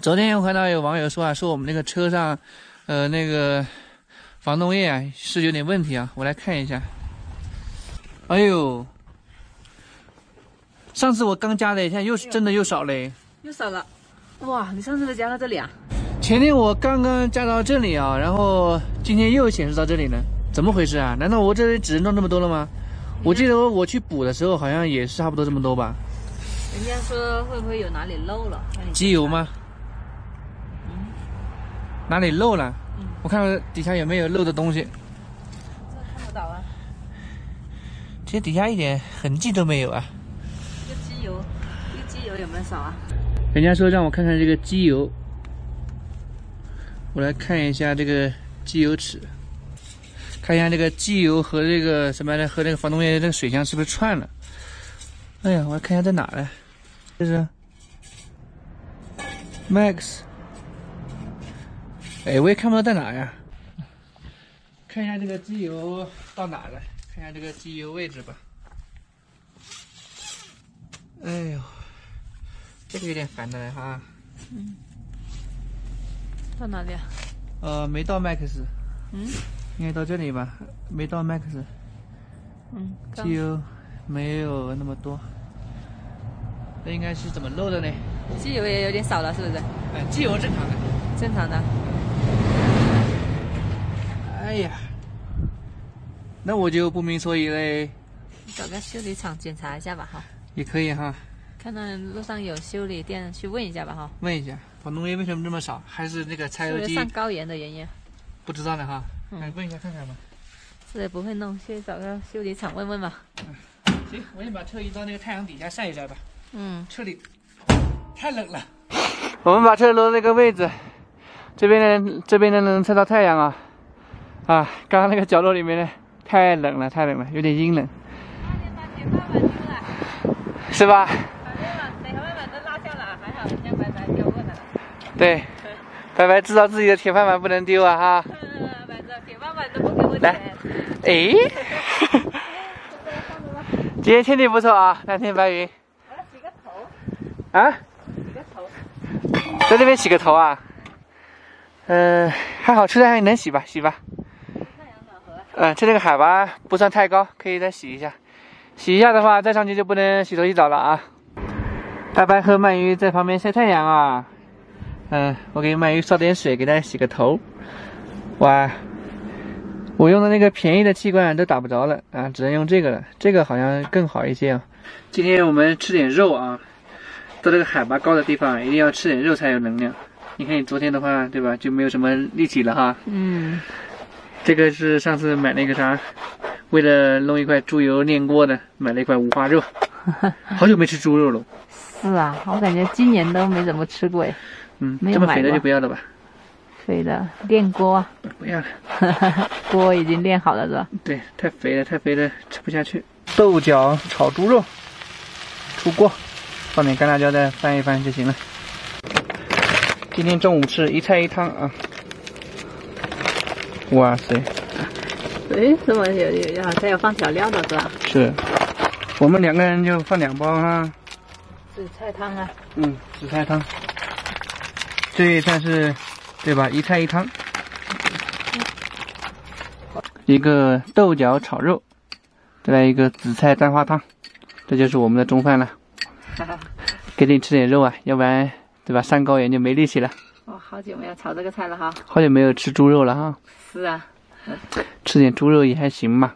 昨天我看到有网友说啊，说我们那个车上，呃，那个防冻液啊是有点问题啊，我来看一下。哎呦，上次我刚加的，现在又是真的又少嘞。又少了，哇！你上次都加到这里啊？前天我刚刚加到这里啊，然后今天又显示到这里了，怎么回事啊？难道我这里只能装这么多了吗？我记得我去补的时候好像也是差不多这么多吧。人家说会不会有哪里漏了？机油吗？哪里漏了？嗯，我看看底下有没有漏的东西。这看不到啊。其实底下一点痕迹都没有啊。这个机油，这个机油有没有少啊？人家说让我看看这个机油，我来看一下这个机油尺，看一下这个机油和这个什么的和这个防冻液这个水箱是不是串了？哎呀，我来看一下在哪呢？这是 Max。哎，我也看不到在哪呀。看一下这个机油到哪了？看一下这个机油位置吧。哎呦，这个有点烦的了哈。嗯。到哪里啊？呃，没到 Max。嗯。应该到这里吧？没到 Max。嗯。机油没有那么多。那应该是怎么漏的呢？机油也有点少了，是不是？哎，机油正常的。正常的。哎呀，那我就不明所以嘞。找个修理厂检查一下吧，哈。也可以哈。看到路上有修理店，去问一下吧，哈。问一下，防冻液为什么这么少？还是那个柴油机上高原的原因？不知道呢哈。嗯。问一下看看吧。这也不会弄，去找个修理厂问问吧。行，我先把车移到那个太阳底下晒一晒吧。嗯。车里太冷了。我们把车挪那个位置，这边呢，这边呢能晒到太阳啊。啊，刚刚那个角落里面呢，太冷了，太冷了，有点阴冷。是吧？对，白白知道自己的铁饭碗不能丢啊哈。嗯，反正铁饭碗都不给我来，哎，今天天气不错啊，蓝天白云。我要洗个头。啊？洗个头。在那边洗个头啊？嗯，还好，出太阳能洗吧，洗吧。嗯，趁这个海拔不算太高，可以再洗一下。洗一下的话，再上去就不能洗头洗澡了啊。白白和鳗鱼在旁边晒太阳啊。嗯，我给鳗鱼烧点水，给它洗个头。哇，我用的那个便宜的气罐都打不着了啊，只能用这个了。这个好像更好一些啊。今天我们吃点肉啊，到这个海拔高的地方，一定要吃点肉才有能量。你看你昨天的话，对吧，就没有什么力气了哈。嗯。这个是上次买那个啥，为了弄一块猪油炼锅的，买了一块五花肉。好久没吃猪肉了。是啊，我感觉今年都没怎么吃过哎。嗯，这么肥的就不要了吧。肥的炼锅。不要了。锅已经炼好了是吧？对，太肥了，太肥了，吃不下去。豆角炒猪肉，出锅，放点干辣椒再翻一翻就行了。今天中午吃一菜一汤啊。哇塞！哎，这么有有好像要放调料的是吧？是，我们两个人就放两包哈。紫菜汤啊。嗯，紫菜汤。这一菜是，对吧？一菜一汤。一个豆角炒肉，再来一个紫菜蛋花汤，这就是我们的中饭了。给你吃点肉啊，要不然，对吧？上高原就没力气了。哦，好久没有炒这个菜了哈。好久没有吃猪肉了哈。是啊，吃点猪肉也还行嘛。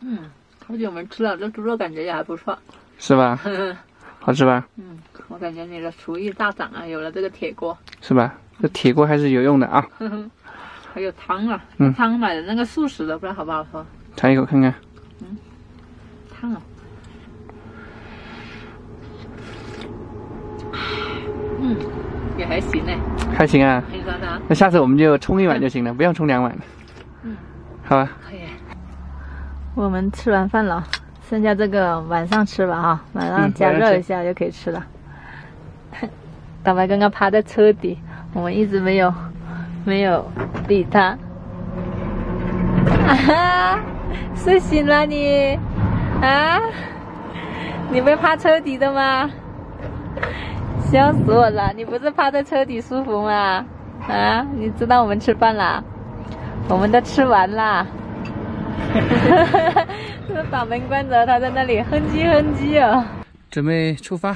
嗯，好久没吃了，这猪肉感觉也还不错。是吧？好吃吧？嗯，我感觉你的厨艺大涨啊，有了这个铁锅。是吧？这铁锅还是有用的啊。还有汤啊，嗯，汤买的那个速食的，不知道好不好喝。尝一口看看。嗯，汤啊。嗯，也还行呢。还行啊，那下次我们就冲一碗就行了，不用冲两碗了。嗯，好吧。可以。我们吃完饭了，剩下这个晚上吃吧啊，晚上加热一下就可以吃了。大 白刚刚趴在车底，我们一直没有没有理他。啊哈，睡醒了你？啊？你会趴车底的吗？笑死我了！你不是趴在车底舒服吗？啊，你知道我们吃饭啦？我们都吃完啦。把门关着，他在那里哼唧哼唧哦。准备出发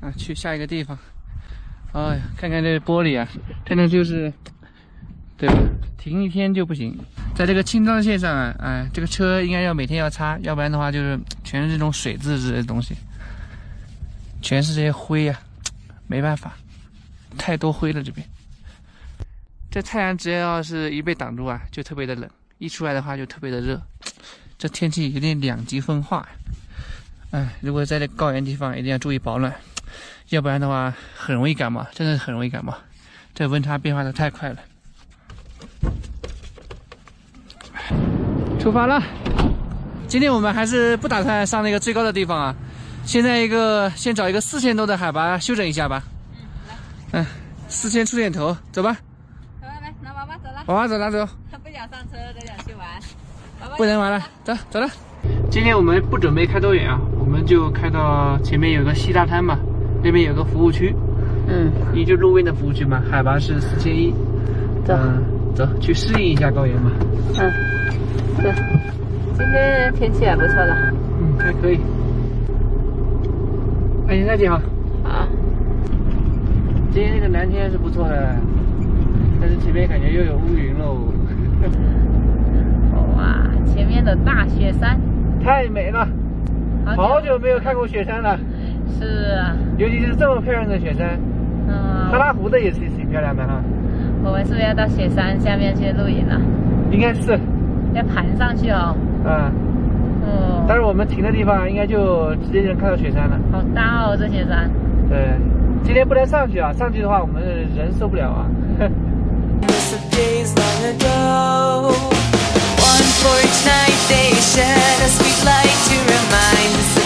啊，去下一个地方。哎呀，看看这玻璃啊，真的就是，对吧？停一天就不行。在这个青藏线上啊，哎，这个车应该要每天要擦，要不然的话就是全是这种水渍之类的东西，全是这些灰呀，没办法，太多灰了这边。这太阳只要是一被挡住啊，就特别的冷；一出来的话就特别的热。这天气有点两极分化，哎，如果在这高原地方一定要注意保暖，要不然的话很容易感冒，真的很容易感冒。这温差变化的太快了。出发了，今天我们还是不打算上那个最高的地方啊，现在一个先找一个四千多的海拔休整一下吧。嗯，来，嗯，四千出点头，走吧。来来，拿娃娃走了。娃娃走拿走。他不想上车，他想去玩。不能玩了，走走了。今天我们不准备开多远啊，我们就开到前面有个西沙滩嘛，那边有个服务区，嗯，也就路边的服务区嘛，海拔是四千一。走，走去适应一下高原嘛。嗯，对，今天天气还不错了。嗯，还可以。哎，你姐好。好。今天这个蓝天是不错的，但是前面感觉又有乌云喽。哇，前面的大雪山太美了，好久没有看过雪山了。是啊，尤其是这么漂亮的雪山。嗯，哈拉湖的也是挺漂亮的哈。我们是不是要到雪山下面去露营了？应该是。要盘上去哦。嗯。但是我们停的地方应该就直接就能看到雪山了。好大哦，这雪山。对，今天不能上去啊，上去的话我们人受不了啊。One for each night, they shed sweet light to remind us.